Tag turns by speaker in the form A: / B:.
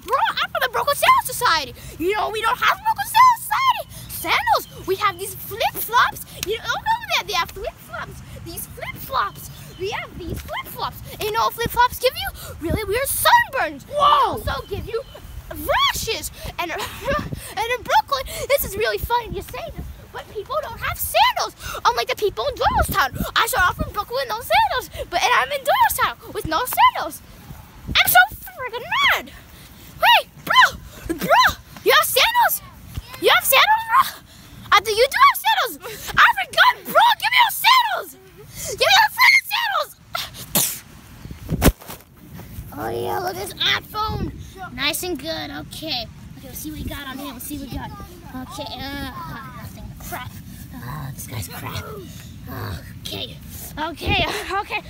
A: bro, I'm from the Brooklyn Sandals Society. You know, we don't have Brooklyn Sandals Society. Sandals, we have these flip-flops. You don't know that they have flip-flops. These flip-flops. We have these flip-flops. And you know what flip-flops give you? Really weird sunburns. Whoa! They also give you rashes. And, and in Brooklyn, this is really funny to say this, but people don't have sandals, unlike the people in Doylestown. I started off in Brooklyn with no sandals, but and I'm in Doylestown with no sandals. I'm so freaking mad. Hey, bro, bro, you have sandals? You have sandals, bro? I think you do have sandals. I forgot, bro. Give me your sandals. Give me your freaking sandals. Oh yeah, look at this iPhone. Nice and good. Okay. Okay, see what we got on him. Let's see what we got. Okay. Uh, uh, nothing. Crap. Uh, this guy's crap. Uh, okay. Okay. Okay.